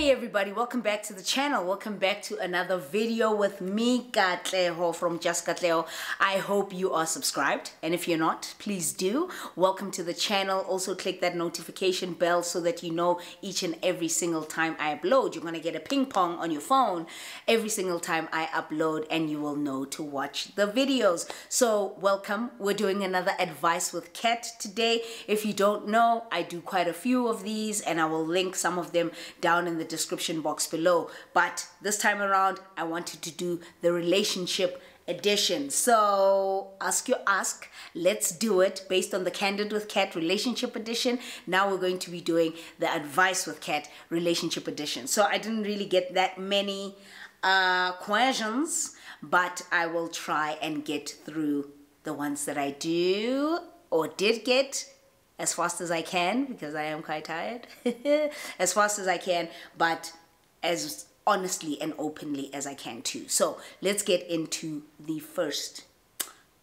Hey everybody, welcome back to the channel. Welcome back to another video with me, Katleho from Just Katleho. I hope you are subscribed and if you're not, please do. Welcome to the channel. Also click that notification bell so that you know each and every single time I upload. You're to get a ping pong on your phone every single time I upload and you will know to watch the videos. So welcome. We're doing another advice with Kat today. If you don't know, I do quite a few of these and I will link some of them down in the description box below. But this time around, I wanted to do the relationship edition. So ask your ask. Let's do it based on the Kandid with Kat relationship edition. Now we're going to be doing the advice with Kat relationship edition. So I didn't really get that many uh, questions, but I will try and get through the ones that I do or did get as fast as I can because I am quite tired. as fast as I can, but as honestly and openly as I can too. So let's get into the first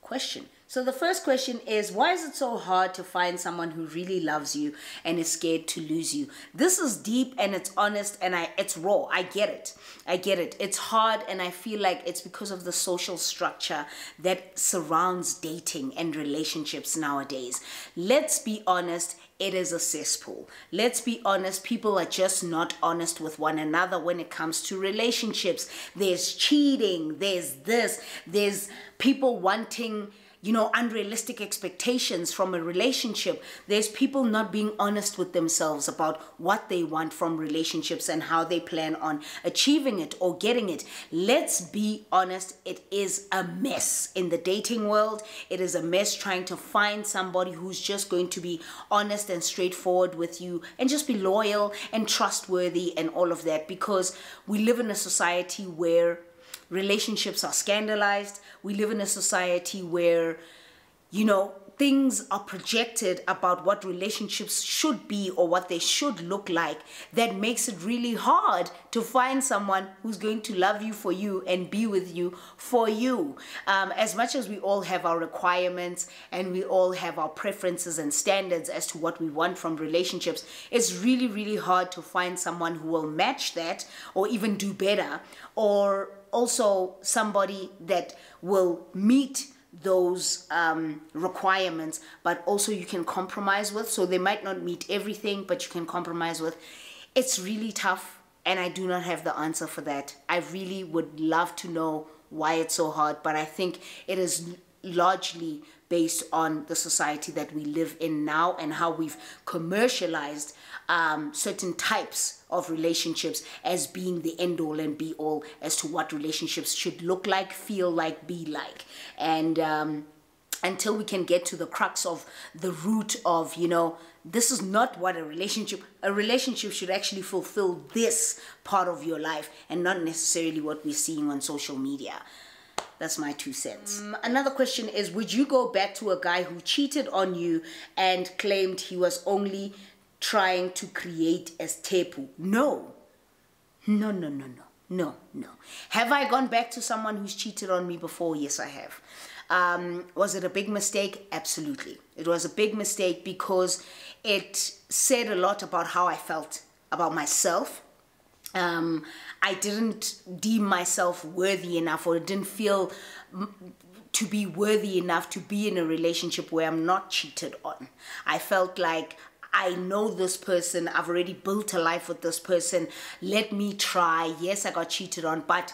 question. So the first question is why is it so hard to find someone who really loves you and is scared to lose you? This is deep and it's honest and I it's raw. I get it. I get it. It's hard and I feel like it's because of the social structure that surrounds dating and relationships nowadays. Let's be honest, it is a cesspool. Let's be honest, people are just not honest with one another when it comes to relationships. There's cheating, there's this, there's people wanting you know, unrealistic expectations from a relationship. There's people not being honest with themselves about what they want from relationships and how they plan on achieving it or getting it. Let's be honest, it is a mess in the dating world. It is a mess trying to find somebody who's just going to be honest and straightforward with you and just be loyal and trustworthy and all of that because we live in a society where relationships are scandalized. We live in a society where, you know, things are projected about what relationships should be or what they should look like that makes it really hard to find someone who's going to love you for you and be with you for you. Um, as much as we all have our requirements and we all have our preferences and standards as to what we want from relationships, it's really, really hard to find someone who will match that or even do better or also somebody that will meet those um, requirements, but also you can compromise with. So they might not meet everything, but you can compromise with. It's really tough, and I do not have the answer for that. I really would love to know why it's so hard, but I think it is largely based on the society that we live in now and how we've commercialized um, certain types of relationships as being the end all and be all as to what relationships should look like, feel like, be like. And um, until we can get to the crux of the root of, you know, this is not what a relationship, a relationship should actually fulfill this part of your life and not necessarily what we're seeing on social media. That's my two cents. Um, another question is Would you go back to a guy who cheated on you and claimed he was only trying to create a tepu? No. No, no, no, no. No, no. Have I gone back to someone who's cheated on me before? Yes, I have. Um, was it a big mistake? Absolutely. It was a big mistake because it said a lot about how I felt about myself. Um, I didn't deem myself worthy enough or didn't feel to be worthy enough to be in a relationship where I'm not cheated on. I felt like I know this person, I've already built a life with this person, let me try. Yes, I got cheated on, but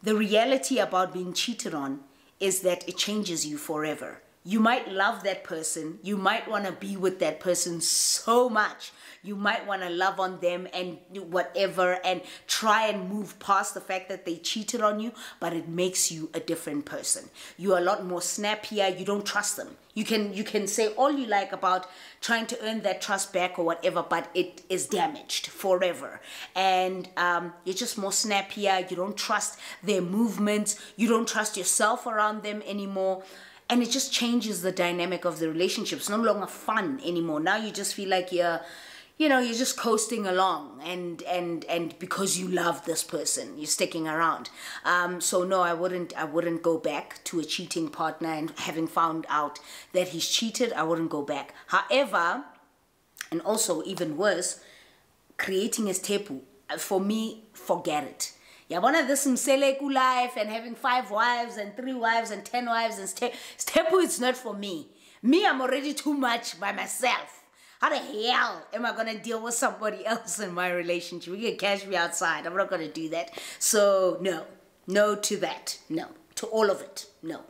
the reality about being cheated on is that it changes you forever. You might love that person, you might want to be with that person so much you might want to love on them and whatever and try and move past the fact that they cheated on you, but it makes you a different person. You're a lot more snappier, you don't trust them. You can you can say all you like about trying to earn that trust back or whatever, but it is damaged forever. And um, you're just more snappier, you don't trust their movements, you don't trust yourself around them anymore and it just changes the dynamic of the relationship. It's no longer fun anymore. Now you just feel like you're you know you're just coasting along and and and because you love this person you're sticking around um, so no i wouldn't i wouldn't go back to a cheating partner and having found out that he's cheated i wouldn't go back however and also even worse creating a tepu for me, forget it. Yabona this Mseleku life and having five wives and three wives and ten wives and step stepu it's not for me. Me, I'm already too much by myself. How the hell am I gonna deal with somebody else in my relationship? You can catch me outside. I'm not gonna do that. So no, no to that. No to all of it. No.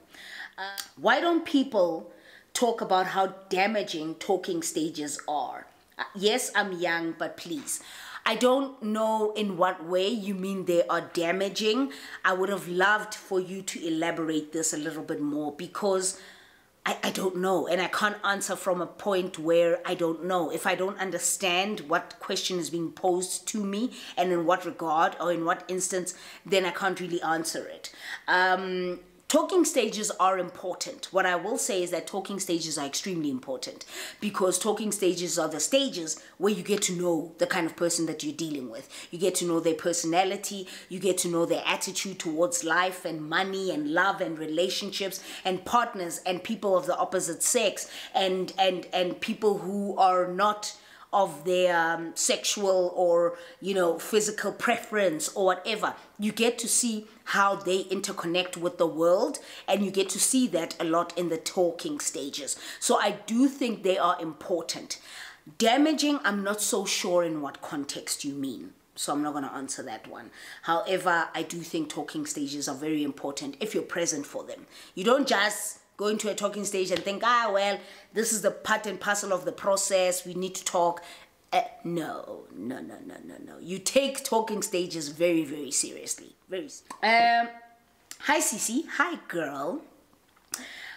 Uh, why don't people talk about how damaging talking stages are? Uh, yes, I'm young, but please. I don't know in what way you mean they are damaging. I would have loved for you to elaborate this a little bit more because I, I don't know and I can't answer from a point where I don't know. If I don't understand what question is being posed to me and in what regard or in what instance, then I can't really answer it. Um, Talking stages are important. What I will say is that talking stages are extremely important because talking stages are the stages where you get to know the kind of person that you're dealing with. You get to know their personality, you get to know their attitude towards life and money and love and relationships and partners and people of the opposite sex and and and people who are not of their um, sexual or you know physical preference or whatever you get to see how they interconnect with the world and you get to see that a lot in the talking stages so i do think they are important damaging i'm not so sure in what context you mean so I'm not going to answer that one. However, I do think talking stages are very important if you're present for them. You don't just go to a talking stage and think, ah, well, this is the part and parcel of the process. We need to talk. Uh, no, no, no, no, no, no. You take talking stages very, very seriously. Very. Um, hi, Cece. Hi, girl.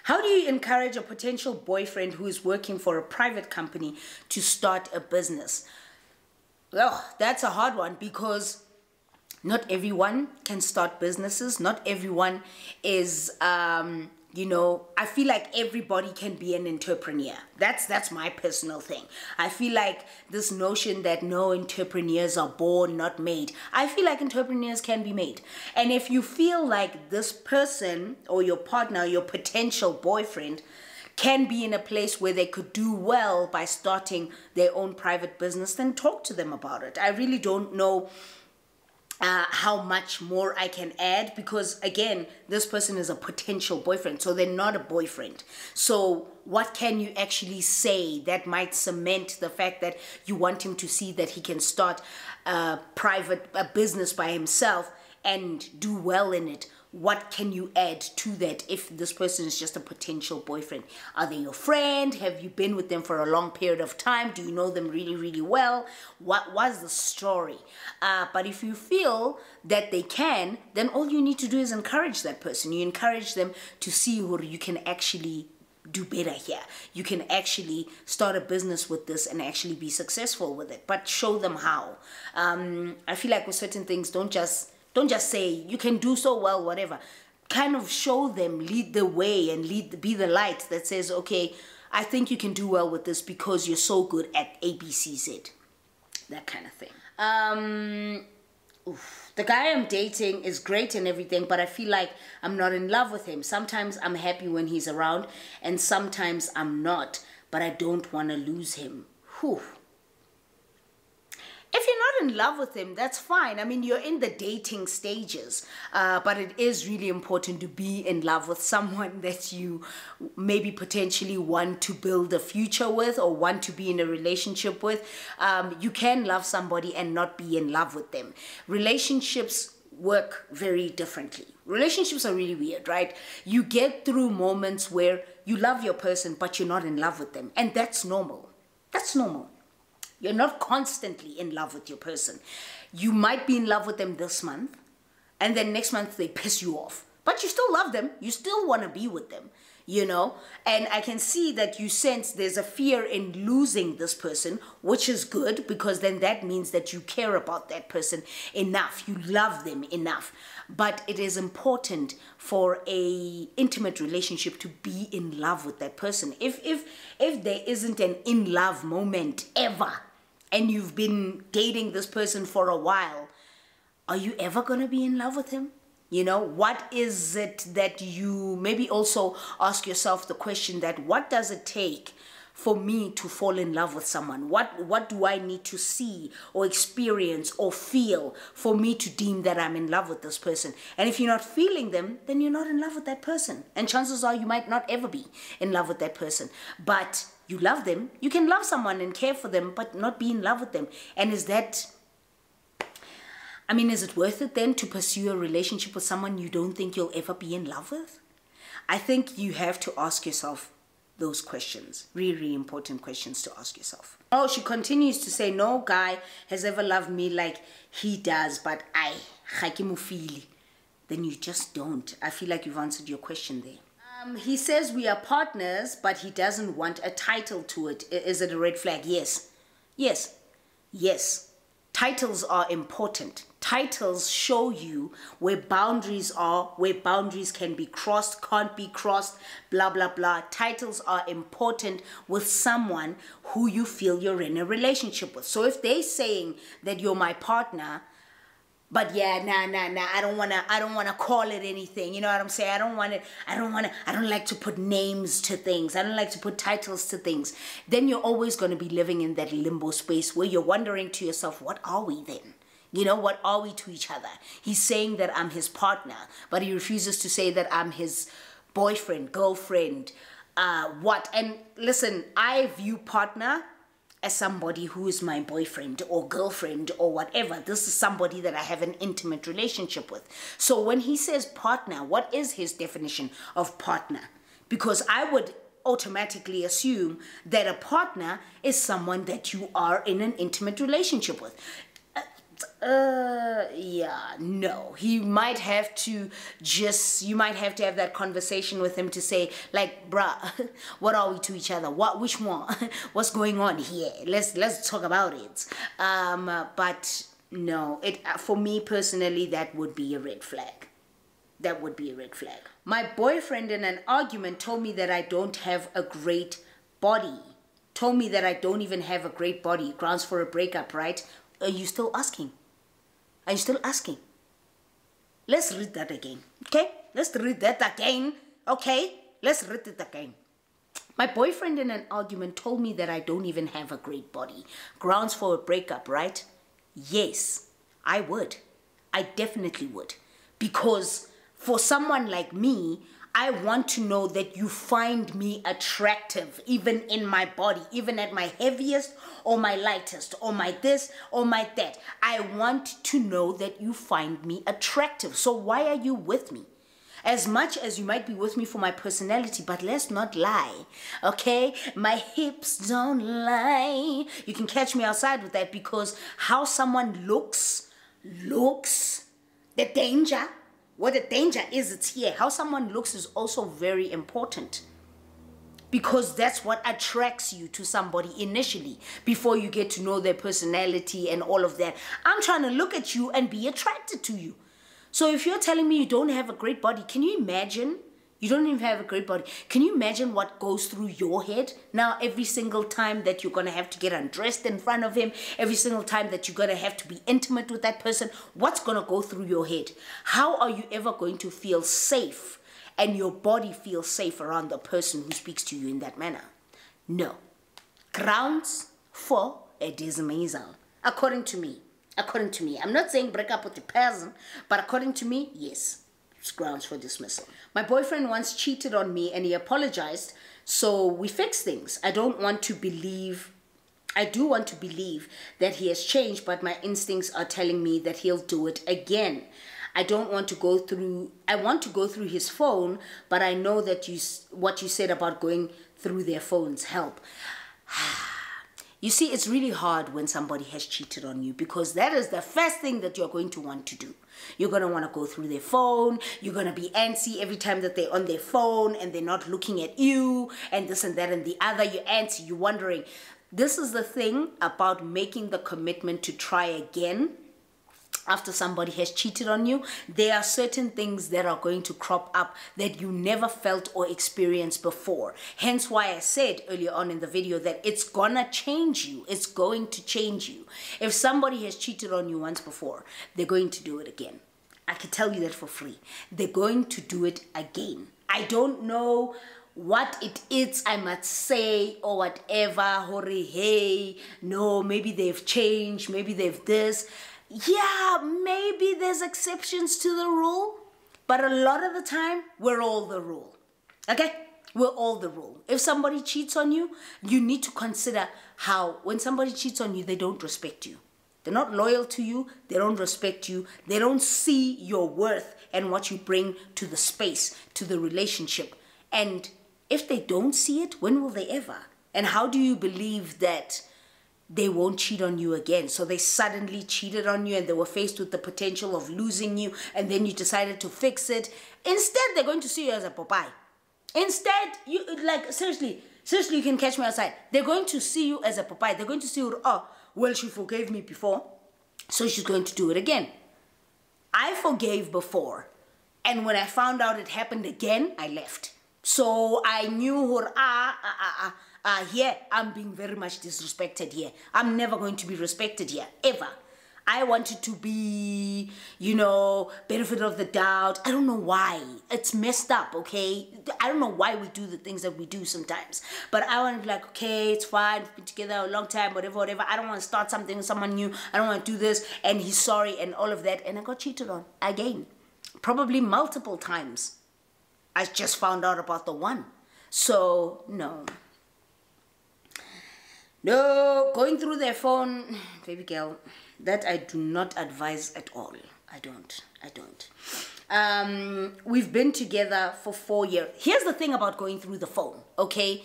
How do you encourage a potential boyfriend who is working for a private company to start a business? Well, that's a hard one because not everyone can start businesses. Not everyone is um, you know i feel like everybody can be an entrepreneur. That's that's my personal thing. I feel like this notion that no entrepreneurs are born not made. I feel like entrepreneurs can be made. And if you feel like this person or your partner your potential boyfriend can be in a place where they could do well by starting their own private business then talk to them about it. I really don't know uh, how much more I can add because again, this person is a potential boyfriend, so they're not a boyfriend. So, what can you actually say that might cement the fact that you want him to see that he can start a private a business by himself and do well in it? What can you add to that if this person is just a potential boyfriend? Are they your friend? Have you been with them for a long period of time? Do you know them really, really well? What was the story? Uh, but if you feel that they can, then all you need to do is encourage that person. You encourage them to see who you can actually do better here. You can actually start a business with this and actually be successful with it, but show them how. Um, I feel like with certain things, don't just don't just say you can do so well, whatever. Kind of show them, lead the way, and lead be the light that says, okay, I think you can do well with this because you're so good at ABCZ. That kind of thing. Um, oof. the guy I'm dating is great and everything, but I feel like I'm not in love with him. Sometimes I'm happy when he's around, and sometimes I'm not, but I don't want to lose him. Whew. If you're not in love with him, that's fine. I mean, you're in the dating stages, uh, but it is really important to be in love with someone that you maybe potentially want to build a future with or want to be in a relationship with. Um, you can love somebody and not be in love with them. Relationships work very differently. Relationships are really weird, right? You get through moments where you love your person, but you're not in love with them, and that's normal. That's normal. You're not constantly in love with your person. You might be in love with them this month, and then next month they piss you off. But you still love them. You still want to be with them, you know? And I can see that you sense there's a fear in losing this person, which is good because then that means that you care about that person enough. You love them enough. But it is important for a intimate relationship to be in love with that person. If if if there isn't an in love moment ever, and you've been dating this person for a while, are you ever going to be in love with him? You know, what is it that you maybe also ask yourself the question that what does it take for me to fall in love with someone? What what do I need to see or experience or feel for me to deem that I'm in love with this person? And if you're not feeling them, then you're not in love with that person. And chances are you might not ever be in love with that person. But you love them. You can love someone and care for them, but not be in love with them. And is that I mean, is it worth it then to pursue a relationship with someone you don't think you'll ever be in love with? I think you have to ask yourself those questions. Really, really important questions to ask yourself. Oh, she continues to say, no guy has ever loved me like he does, but I. Then you just don't. I feel like you've answered your question there. Um, he says we are partners, but he doesn't want a title to it. Is it a red flag? Yes. Yes. Yes. Titles are important titles show you where boundaries are, where boundaries can be crossed, can't be crossed, blah, blah, blah. Titles are important with someone who you feel you're in a relationship with. So if they're saying that you're my partner, but yeah, nah, nah, nah. I don't wanna. I don't wanna call it anything. You know what I'm saying? I don't want it. I don't wanna. I don't like to put names to things. I don't like to put titles to things. Then you're always gonna be living in that limbo space where you're wondering to yourself, what are we then? You know, what are we to each other? He's saying that I'm his partner, but he refuses to say that I'm his boyfriend, girlfriend, uh, what. And listen, I view partner as somebody who is my boyfriend or girlfriend or whatever. This is somebody that I have an intimate relationship with. So when he says partner, what is his definition of partner? Because I would automatically assume that a partner is someone that you are in an intimate relationship with uh yeah no. He might have to just you might have to have that conversation with him to say like bruh what are we to each other? What which one? What's going on here? Let's let's talk about it. Um but no it uh, for me personally that would be a red flag. That would be a red flag. My boyfriend in an argument told me that i don't have a great body. Told me that i don't even have a great body. Grounds for a breakup right are you still asking are you still asking? Let's read that again. Okay? Let's read that again. Okay? Let's read it again. My boyfriend in an argument told me that I don't even have a great body. Grounds for a breakup, right? Yes, I would. I definitely would. Because for someone like me, I want to know that you find me attractive, even in my body, even at my heaviest or my lightest, or my this or my that. I want to know that you find me attractive. So, why are you with me? As much as you might be with me for my personality, but let's not lie, okay? My hips don't lie. You can catch me outside with that because how someone looks, looks, the danger what the danger is, it's here. How someone looks is also very important because that's what attracts you to somebody initially before you get to know their personality and all of that. I'm trying to look at you and be attracted to you. So if you're telling me you don't have a great body, can you imagine you don't even have a great body. Can you imagine what goes through your head now every single time that you're going to have to get undressed in front of him, every single time that you're going to have to be intimate with that person? What's going to go through your head? How are you ever going to feel safe and your body feel safe around the person who speaks to you in that manner? No. Grounds for a dismissal, according to me. According to me. I'm not saying break up with the person, but according to me, yes grounds for dismissal. My boyfriend once cheated on me and he apologized, so we fixed things. I don't want to believe, I do want to believe that he has changed, but my instincts are telling me that he'll do it again. I don't want to go through, I want to go through his phone, but I know that you, what you said about going through their phones help. You see, it's really hard when somebody has cheated on you because that is the first thing that you're going to want to do. You're going to want to go through their phone. You're going to be antsy every time that they're on their phone and they're not looking at you and this and that and the other. You're antsy. You're wondering. This is the thing about making the commitment to try again after somebody has cheated on you, there are certain things that are going to crop up that you never felt or experienced before. Hence why I said earlier on in the video that it's gonna change you. It's going to change you. If somebody has cheated on you once before, they're going to do it again. I can tell you that for free. They're going to do it again. I don't know what it is I must say or whatever. Hori, hey, no, maybe they've changed, maybe they've this. Yeah, maybe there's exceptions to the rule, but a lot of the time, we're all the rule. Okay? We're all the rule. If somebody cheats on you, you need to consider how, when somebody cheats on you, they don't respect you. They're not loyal to you, they don't respect you, they don't see your worth and what you bring to the space, to the relationship. And if they don't see it, when will they ever? And how do you believe that they won't cheat on you again? So they suddenly cheated on you and they were faced with the potential of losing you, and then you decided to fix it. Instead, they're going to see you as a Popeye. Instead, you like seriously, seriously, you can catch me outside. They're going to see you as a Popeye. They're going to see you, oh, well, she forgave me before, so she's going to do it again. I forgave before, and when I found out it happened again, I left. So I knew her, ah, ah, ah, ah, ah, here, I'm being very much disrespected here. I'm never going to be respected here, ever. I wanted to be, you know, benefit of the doubt. I don't know why. It's messed up, okay? I don't know why we do the things that we do sometimes. But I want to be like, okay, it's fine. We've been together a long time, whatever, whatever. I don't want to start something with someone new. I don't want to do this. And he's sorry and all of that. And I got cheated on again. Probably multiple times. I just found out about the one. So, no. No, going through their phone, baby girl, that I do not advise at all. I don't. I don't. Um, we've been together for four years. Here's the thing about going through the phone, okay?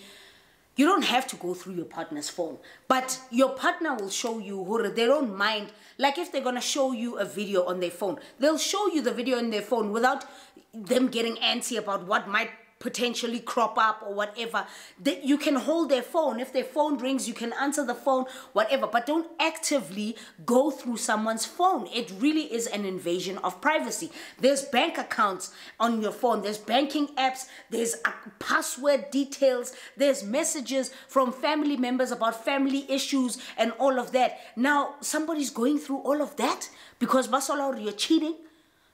You don't have to go through your partner's phone, but your partner will show you who they don't mind. Like if they're gonna show you a video on their phone, they'll show you the video on their phone without them getting antsy about what might potentially crop up or whatever that you can hold their phone. If their phone rings you can answer the phone whatever. But don't actively go through someone's phone. It really is an invasion of privacy. There's bank accounts on your phone. There's banking apps. There's uh, password details. There's messages from family members about family issues and all of that. Now somebody's going through all of that because basala you're cheating?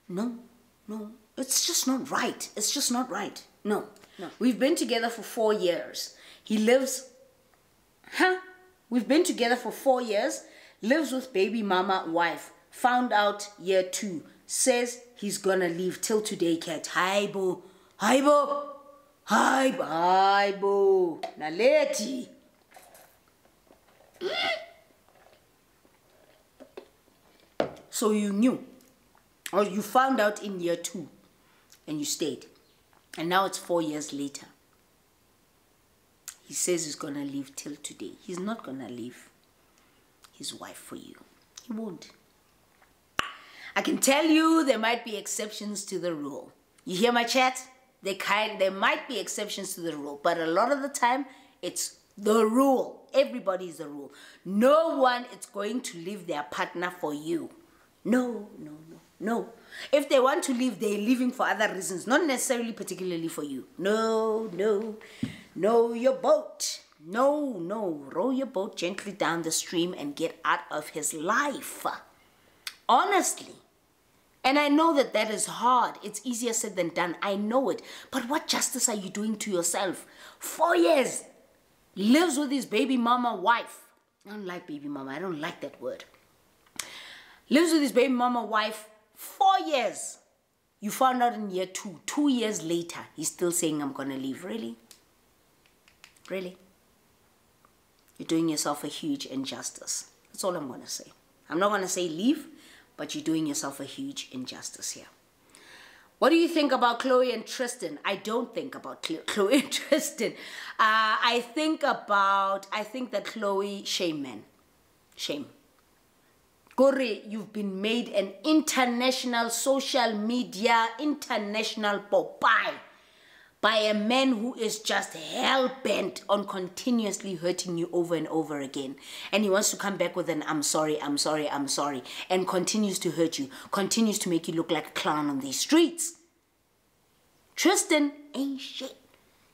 No no. It's just not right. It's just not right no. No. We've been together for four years. He lives, huh? We've been together for four years, lives with baby mama wife. Found out year two. Says he's gonna leave till today, Kat. Hi, bo. Hi, bo. Hi, bye, boo. Naleti. So you knew, or you found out in year two, and you stayed. And now it's four years later. He says he's going to leave till today. He's not going to leave his wife for you. He won't. I can tell you there might be exceptions to the rule. You hear my chat? They kind, there might be exceptions to the rule, but a lot of the time it's the rule. Everybody is the rule. No one is going to leave their partner for you. No, no, no, no. If they want to leave, they're leaving for other reasons, not necessarily particularly for you. No, no, no, your boat. No, no, row your boat gently down the stream and get out of his life. Honestly. And I know that that is hard. It's easier said than done. I know it. But what justice are you doing to yourself? Four years. Lives with his baby mama wife. I don't like baby mama. I don't like that word. Lives with his baby mama wife Four years. You found out in year two. Two years later, he's still saying, I'm going to leave. Really? Really? You're doing yourself a huge injustice. That's all I'm going to say. I'm not going to say leave, but you're doing yourself a huge injustice here. What do you think about Khloe and Tristan? I don't think about Khloe and Tristan. Uh, I think about, I think that Khloe, shame man. Shame. Gore, you've been made an international social media, international Popeye by a man who is just hell-bent on continuously hurting you over and over again. And he wants to come back with an I'm sorry, I'm sorry, I'm sorry, and continues to hurt you, continues to make you look like a clown on these streets. Tristan ain't shit.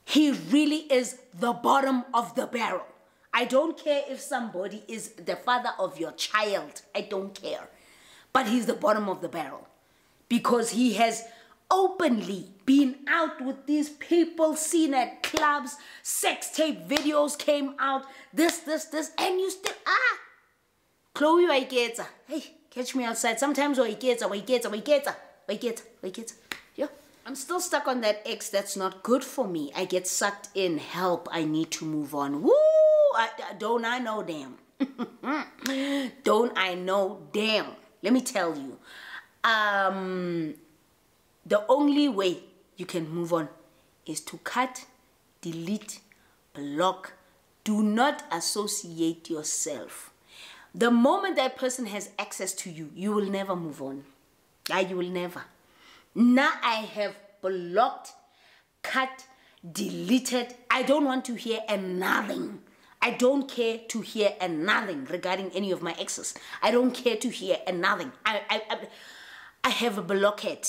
He really is the bottom of the barrel. I don't care if somebody is the father of your child. I don't care. But he's the bottom of the barrel because he has openly been out with these people seen at clubs sex tape videos came out this this this and you still ah! Khloe wa iketsa hey catch me outside. Sometimes wa iketsa wa iketsa wa iketsa wa iketsa wa iketsa yeah. I'm still stuck on that ex. That's not good for me. I get sucked in. Help. I need to move on. Woo I, don't i know damn don't i know damn let me tell you um the only way you can move on is to cut, delete, block. Do not associate yourself. The moment that person has access to you, you will never move on. Yeah, you will never. Now I have blocked, cut, deleted. I don't want to hear nothing. I don't care to hear nothing regarding any of my exes. I don't care to hear nothing. I, I, I, I have a blockhead.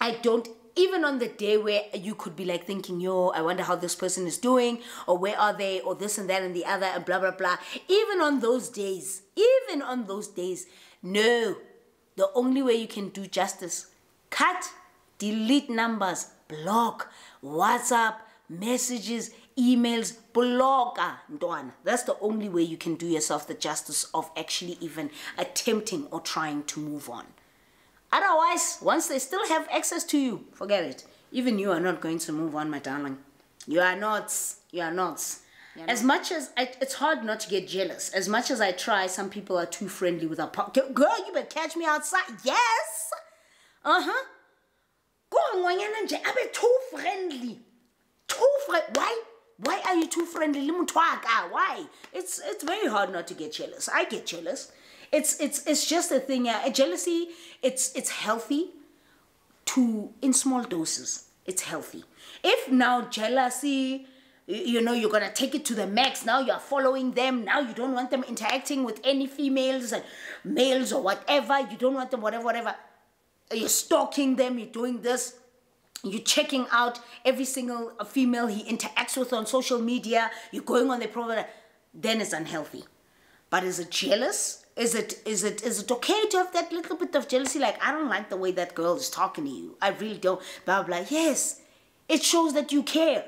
I don't even on the day where you could be like thinking, yo, I wonder how this person is doing, or where are they, or this and that and the other, and blah, blah, blah. Even on those days, even on those days, no. The only way you can do justice, cut, delete numbers, block, WhatsApp, messages, emails, blogger block. That's the only way you can do yourself the justice of actually even attempting or trying to move on. Otherwise, once they still have access to you, forget it. Even you are not going to move on, my darling. You are not. You are not. As much as I, it's hard not to get jealous, as much as I try, some people are too friendly with our partner. Girl, you better catch me outside. Yes. Uh huh. Go on, I'm too friendly. Too friendly. Why? Why are you too friendly? Why? It's it's very hard not to get jealous. I get jealous it's it's it's just a thing. Yeah, jealousy. It's it's healthy to in small doses. It's healthy. If now jealousy, you know, you're gonna take it to the max. Now you're following them. Now you don't want them interacting with any females and males or whatever. You don't want them whatever whatever. You're stalking them. You're doing this you're checking out every single female he interacts with on social media, you're going on the profile, then it's unhealthy. But is it jealous? Is it is it is it okay to have that little bit of jealousy? Like I don't like the way that girl is talking to you. I really don't. Blah blah. Yes, it shows that you care.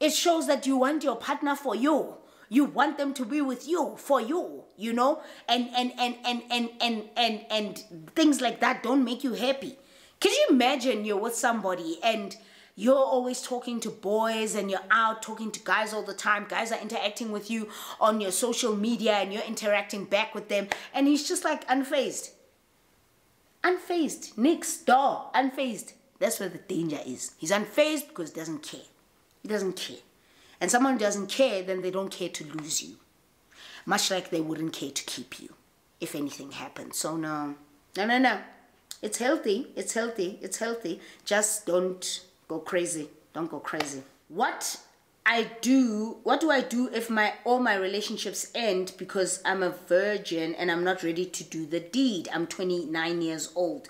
It shows that you want your partner for you. You want them to be with you for you. You know, and and and and and and, and, and things like that don't make you happy can you imagine you're with somebody and you're always talking to boys and you're out talking to guys all the time. Guys are interacting with you on your social media and you're interacting back with them. And he's just like unfazed. Unfazed. Next door. Unfazed. That's where the danger is. He's unfazed because he doesn't care. He doesn't care. And someone who doesn't care, then they don't care to lose you. Much like they wouldn't care to keep you if anything happened. So no. No, no, no. It's healthy. It's healthy. It's healthy. Just don't go crazy. Don't go crazy. What I do, what do I do if my all my relationships end because I'm a virgin and I'm not ready to do the deed? I'm 29 years old.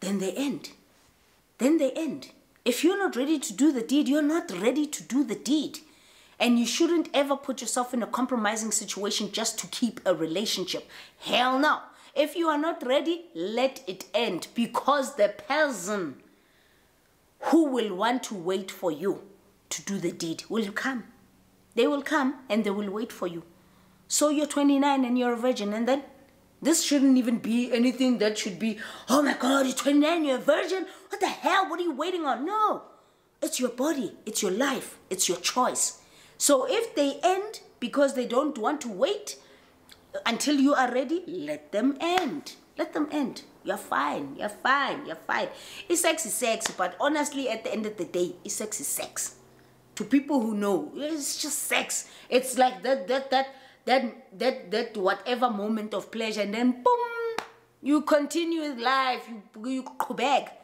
Then they end. Then they end. If you're not ready to do the deed, you're not ready to do the deed. And you shouldn't ever put yourself in a compromising situation just to keep a relationship. Hell no. If you are not ready, let it end because the person who will want to wait for you to do the deed will come. They will come and they will wait for you. So you're 29 and you're a virgin, and then this shouldn't even be anything that should be, oh my God, you're 29, you're a virgin. What the hell? What are you waiting on? No, it's your body, it's your life, it's your choice. So if they end because they don't want to wait until you are ready, let them end. Let them end. You're fine. You're fine. You're fine. It's sex is sex, but honestly, at the end of the day, it's sex is sex. To people who know, it's just sex. It's like that, that, that, that, that, that whatever moment of pleasure, and then boom, you continue with life. You, you go back.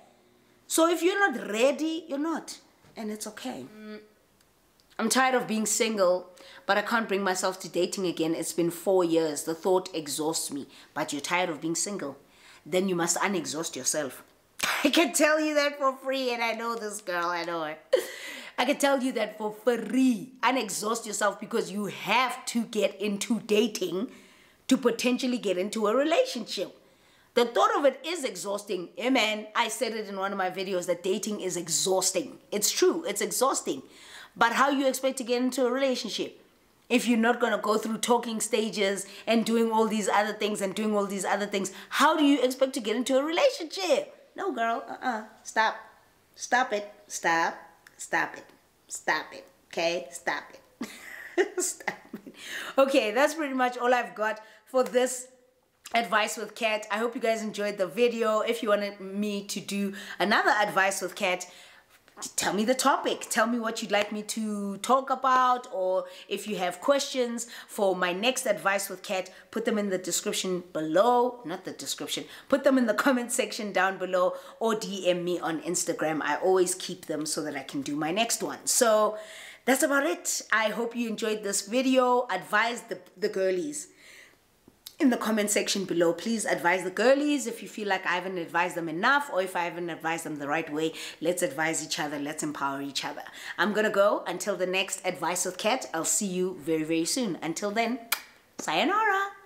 So if you're not ready, you're not, and it's okay. Mm. I'm tired of being single, but I can't bring myself to dating again. It's been four years. The thought exhausts me. But you're tired of being single. Then you must unexhaust yourself. I can tell you that for free, and I know this girl, I know her. I can tell you that for free. Unexhaust yourself because you have to get into dating to potentially get into a relationship. The thought of it is exhausting. Man, I said it in one of my videos that dating is exhausting. It's true, it's exhausting. But how you expect to get into a relationship? If you're not gonna go through talking stages and doing all these other things and doing all these other things, how do you expect to get into a relationship? No, girl, uh uh. Stop. Stop it. Stop. Stop it. Stop it. Okay? Stop it. Stop it. Okay, that's pretty much all I've got for this advice with Kat i hope you guys enjoyed the video if you wanted me to do another advice with Kat tell me the topic. Tell me what you'd like me to talk about or if you have questions. For my next advice with Kat put them in the description below. Not the description. Put them in the comment section down below or dm me on instagram. I always keep them so that i can do my next one. So that's about it. I hope you enjoyed this video. Advise the the girlies in the comment section below. Please advise the girlies if you feel like I haven't advised them enough or if I haven't advised them the right way. Let's advise each other. Let's empower each other. I'm going to go until the next Advice with Kat. I'll see you very, very soon. Until then, sayonara.